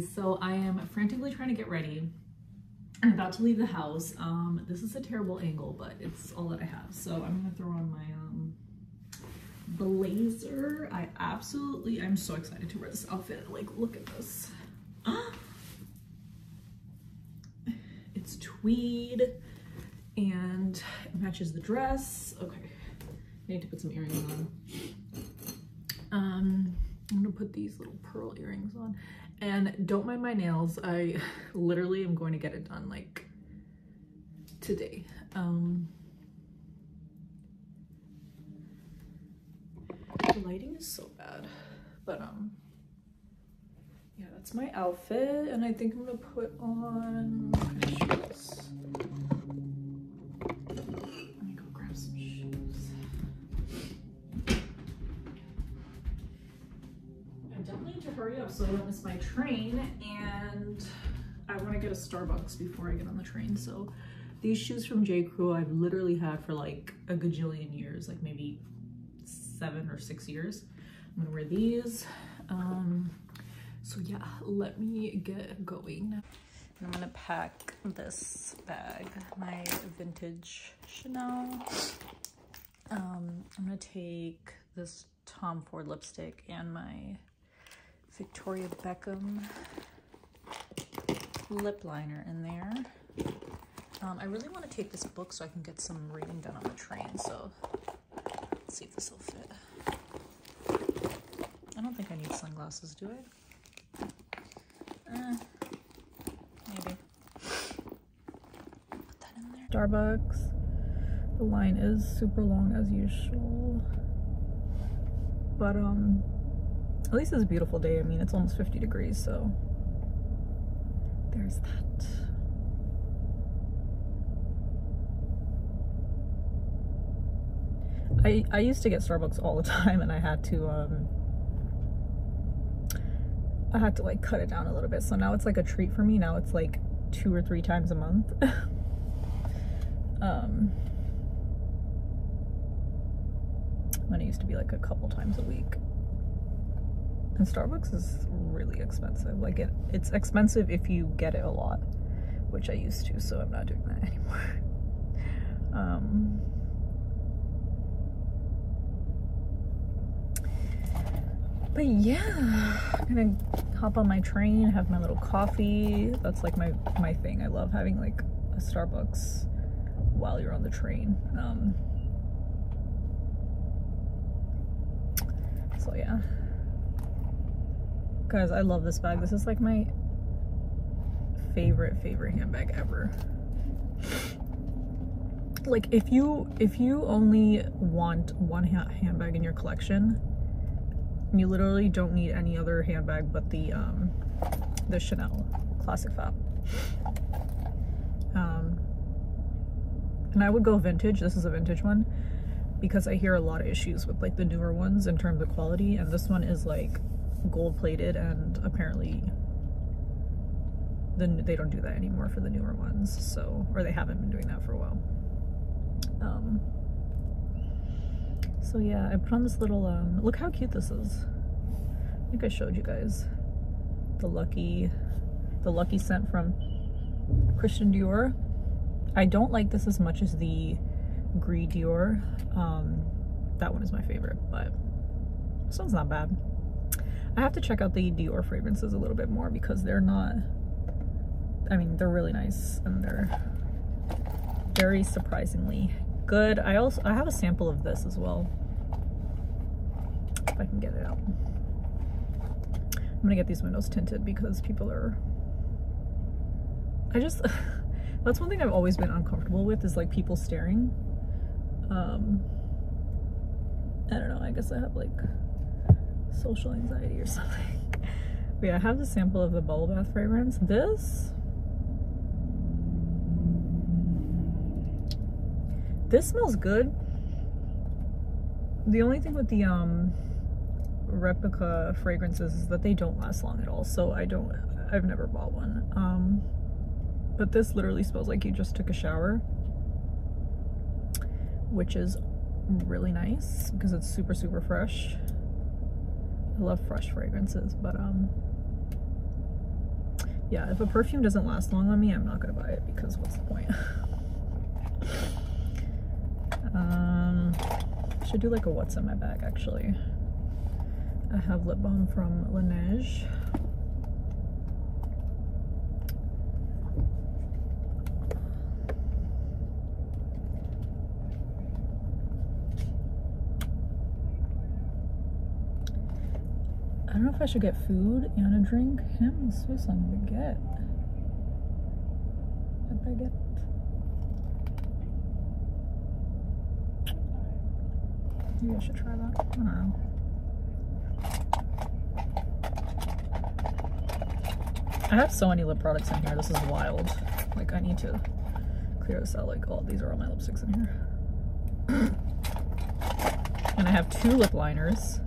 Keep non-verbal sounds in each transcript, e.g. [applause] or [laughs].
So I am frantically trying to get ready. I'm about to leave the house. Um, this is a terrible angle, but it's all that I have. So I'm gonna throw on my um, blazer. I absolutely, I'm so excited to wear this outfit. Like, look at this. [gasps] It's tweed and it matches the dress. Okay, I need to put some earrings on. Um, I'm gonna put these little pearl earrings on. And don't mind my nails. I [laughs] literally am going to get it done like today. Um, the lighting is so bad, but um, yeah, that's my outfit. And I think I'm gonna put on my train and I want to get a Starbucks before I get on the train. So these shoes from J. Crew I've literally had for like a gajillion years, like maybe seven or six years. I'm gonna wear these. Um, so yeah, let me get going. I'm gonna pack this bag, my vintage Chanel. Um, I'm gonna take this Tom Ford lipstick and my Victoria Beckham lip liner in there. Um, I really want to take this book so I can get some reading done on the train, so let's see if this will fit. I don't think I need sunglasses, do I? Uh, maybe. Put that in there. Starbucks. The line is super long as usual. But, um, at least it's a beautiful day. I mean, it's almost 50 degrees, so. There's that. I, I used to get Starbucks all the time and I had to um I had to like cut it down a little bit. So now it's like a treat for me. Now it's like two or three times a month. [laughs] Um when it used to be like a couple times a week and Starbucks is really expensive. Like it it's expensive if you get it a lot which I used to so I'm not doing that [laughs] anymore. Um but yeah i'm gonna hop on my train have my little coffee. That's like my my thing. I love having like a starbucks while you're on the train. Um so yeah guys i love this bag this is like my favorite favorite handbag ever [sighs] like if you if you only want one ha handbag in your collection you literally don't need any other handbag but the um, the Chanel Classic Flap. [sighs] Um, and I would go vintage. This is a vintage one because I hear a lot of issues with like the newer ones in terms of quality, and this one is like gold plated, and apparently then they don't do that anymore for the newer ones. So, or they haven't been doing that for a while. Um, so yeah, I put on this little, um, look how cute this is. I think I showed you guys the Lucky, the Lucky scent from Christian Dior. I don't like this as much as the Gris Dior. Um, that one is my favorite, but this one's not bad. I have to check out the Dior fragrances a little bit more because they're not, I mean, they're really nice and they're very surprisingly good. I also I have a sample of this as well. If I can get it out. I'm gonna get these windows tinted because people are I just [laughs] that's one thing I've always been uncomfortable with is like people staring. Um I don't know, I guess I have like social anxiety or something. But yeah, I have the sample of the bubble bath fragrance. This This smells good. The only thing with the um replica fragrances is that they don't last long at all. So I don't, I've never bought one. Um, but this literally smells like you just took a shower, which is really nice because it's super, super fresh. I love fresh fragrances, but um, Yeah, if a perfume doesn't last long on me, I'm not gonna buy it because what's the point? [laughs] um, should do like a what's in my bag actually. I have lip balm from Laneige. Know if I should get food and a drink. Ham Swiss on baguette. A baguette. Maybe I should try that. I don't know. I have so many lip products in here. This is wild. Like, I need to clear this out. Like, oh, these are all my lipsticks in here. [clears throat] and I have two lip liners.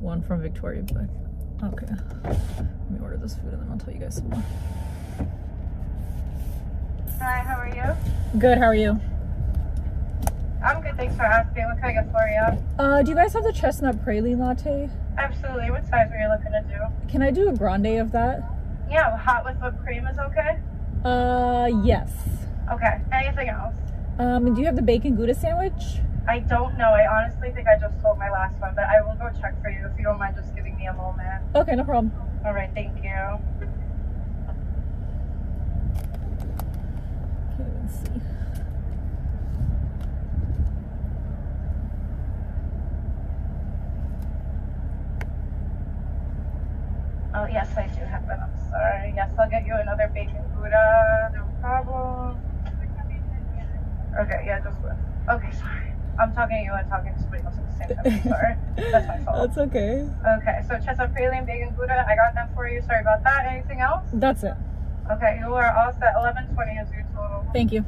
One from Victoria Beck. Okay. Let me order this food and then I'll tell you guys some more. Hi, how are you? Good, how are you? I'm good, thanks for asking. What can I get for you? Uh, do you guys have the chestnut praline latte? Absolutely. What size were you looking to do? Can I do a grande of that? Yeah, hot with whipped cream is okay? Uh, yes. Okay. Anything else? Um, do you have the bacon gouda sandwich? I don't know. I honestly think I just sold my last one, but I will go check for you if you don't mind just giving me a moment. Okay, no problem. All right, thank you. Okay, let's see. Oh, yes, I do have it. I'm sorry. Yes, I'll get you another bacon Gouda. No problem. Okay, yeah, just with. Okay, sorry. I'm talking to you and talking to somebody else at the same time. Sorry. [laughs] That's my fault. That's okay. Okay, so praline, bacon Gouda. I got them for you. Sorry about that. Anything else? That's it. Okay, you are all set. 1120 is your total. Thank you.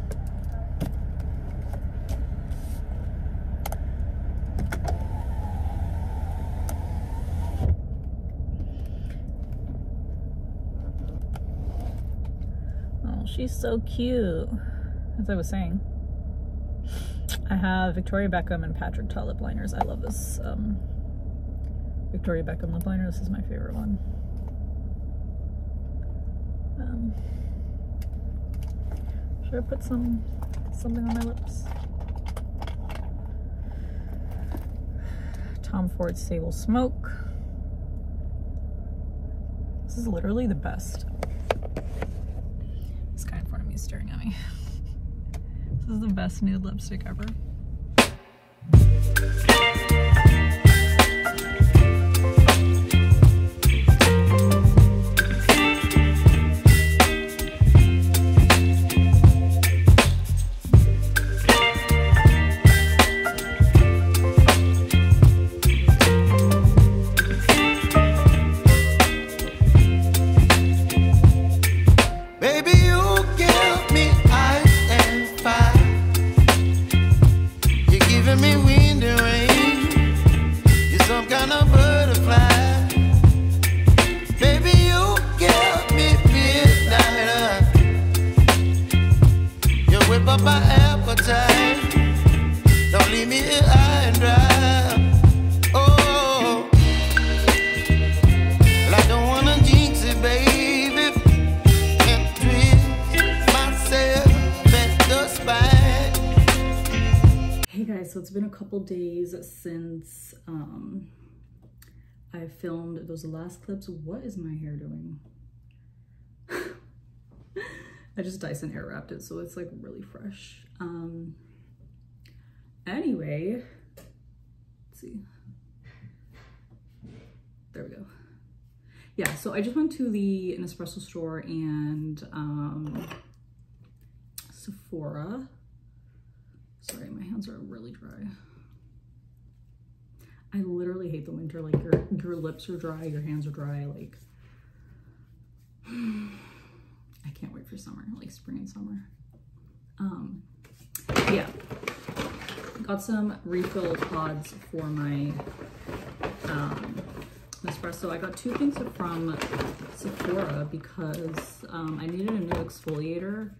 Oh, she's so cute. As I was saying. I have Victoria Beckham and Patrick Ta lip liners. I love this um, Victoria Beckham lip liner. This is my favorite one. Um, should I put some something on my lips? Tom Ford Sable Smoke. This is literally the best. This guy in front of me is staring at me. This is the best nude lipstick ever. Up my appetite. Don't leave me here high and dry. Oh. Hey guys, so it's been a couple days since um, I filmed those last clips. What is my hair doing? I just Dyson air wrapped it, so it's like really fresh. Um, anyway, let's see. There we go. Yeah, so I just went to the Nespresso store and um, Sephora. Sorry, my hands are really dry. I literally hate the winter. Like your your lips are dry, your hands are dry. Like I can't wait for summer, like spring and summer. Um, yeah, got some refill pods for my um, Nespresso. I got two things from Sephora because um, I needed a new exfoliator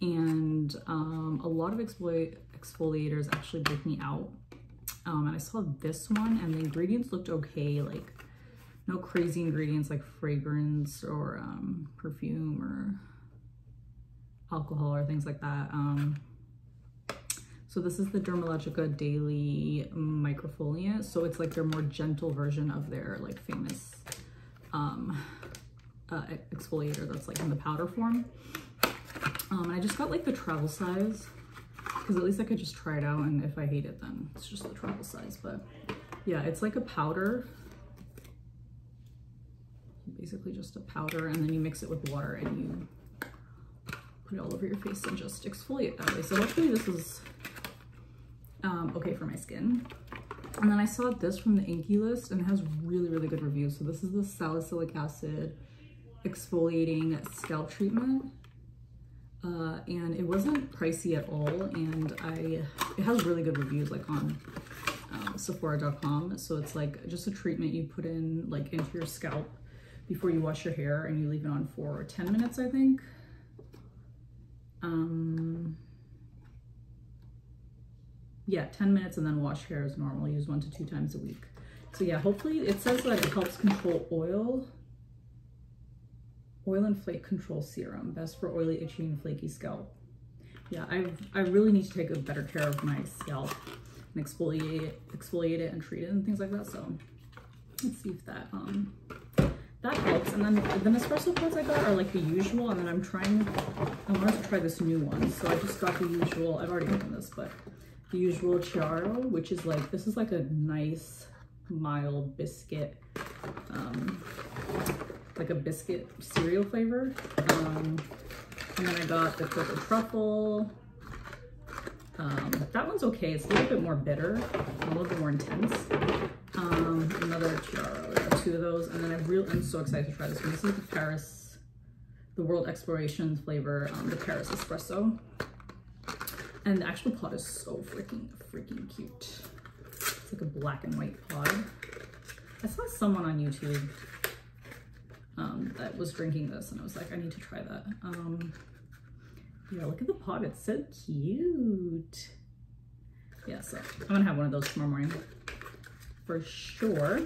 and um, a lot of exfoli exfoliators actually break me out. Um, and I saw this one and the ingredients looked okay. Like no crazy ingredients like fragrance or um, perfume or alcohol or things like that. Um, so this is the Dermalogica Daily Microfoliant. So it's like their more gentle version of their like famous um, uh, exfoliator that's like in the powder form. Um, and I just got like the travel size because at least I could just try it out and if I hate it then it's just the travel size. But yeah, it's like a powder. Basically just a powder and then you mix it with water and you put it all over your face and just exfoliate that way. So hopefully this is um, okay for my skin. And then I saw this from the Inkey List and it has really, really good reviews. So this is the salicylic acid exfoliating scalp treatment. Uh, and it wasn't pricey at all. And I, it has really good reviews like on um, Sephora.com. So it's like just a treatment you put in like into your scalp before you wash your hair and you leave it on for 10 minutes, I think. Um, yeah, 10 minutes and then wash hair as normal. Use one to two times a week. So yeah, hopefully it says that it helps control oil. Oil and flake control serum, best for oily, itchy, and flaky scalp. Yeah, I I really need to take a better care of my scalp and exfoliate exfoliate it and treat it and things like that. So let's see if that um that helps. And then the Nespresso pods I got are like the usual, and then I'm trying I wanted to try this new one. So I just got the usual, I've already opened this, but the usual Chiaro, which is like, this is like a nice, mild biscuit, um, like a biscuit cereal flavor. Um, and then I got the purple truffle. Um, that one's okay. It's a little bit more bitter, a little bit more intense. Um, another got two of those. And then I really, I'm so excited to try this one. This is the Paris, the World Exploration flavor, um, the Paris Espresso. And the actual pod is so freaking, freaking cute. It's like a black and white pod. I saw someone on YouTube um, that was drinking this and I was like, I need to try that. Um, yeah, look at the pod. It's so cute. Yeah, so I'm gonna have one of those tomorrow morning for sure.